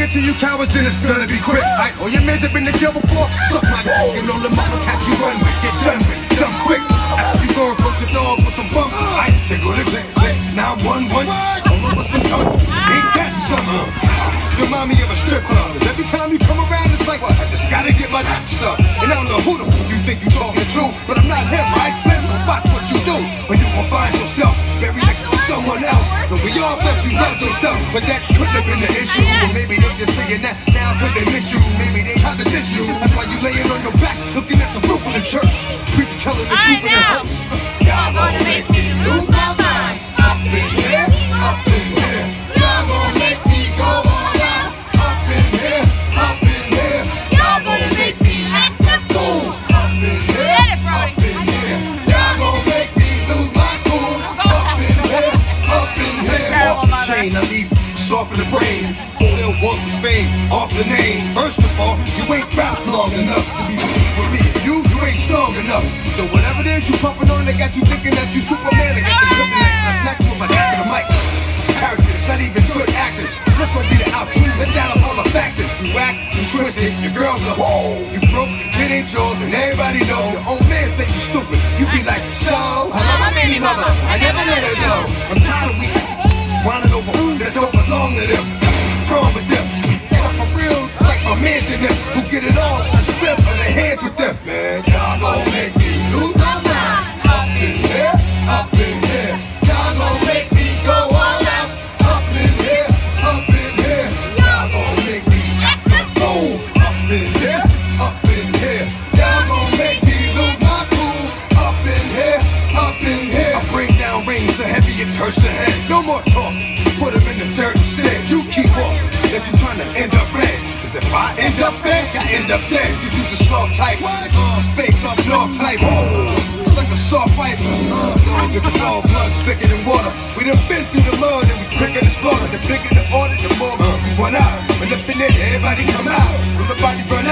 to you cowards, then it's gonna be quick. Right? All oh, your men have been to jail before, suck my dick. You know the mama catch you run with, get done with, done quick. After you go and broke the dog with some bump, right? They go to click. Now one, one, on with some tongue. Ain't that summer? Remind me of a strip club. every time you come around, it's like, what? I just gotta get my dicks up. And I don't know who the fuck you think you talking to, but I'm not him, right? Slim, so fuck what you do. When you gon' find yourself yourself, but that couldn't have been the issue. Or oh, maybe they're just saying that now they miss you. Maybe they tried to diss you. Chain, I leave off in the brain. Still want the fame off the name. First of all, you ain't rap long enough to be for me. You, you ain't strong enough. So whatever it is you pumping on, they got you thinking that you Superman. They got the kryptonite. I smack you with my the mic. Characters, not even good actors. What's gonna be the outcome? Let down all the factors. You whack, you twisted, your girl's a whole. You broke, the kid ain't yours, and everybody know. Your own hurts the head. No more talk. Put him in the dirt instead. You keep off. That you trying to end up red. Cause if I end up fed, I end up dead. You use a soft type. Uh, fake up dog type. It's like a soft fight. Uh, long as the dog blood thicker than water. We done been through the mud and we quicker to slaughter. The bigger the order, the more we run out. When the finish, everybody come out. When the body run out, send in the send out.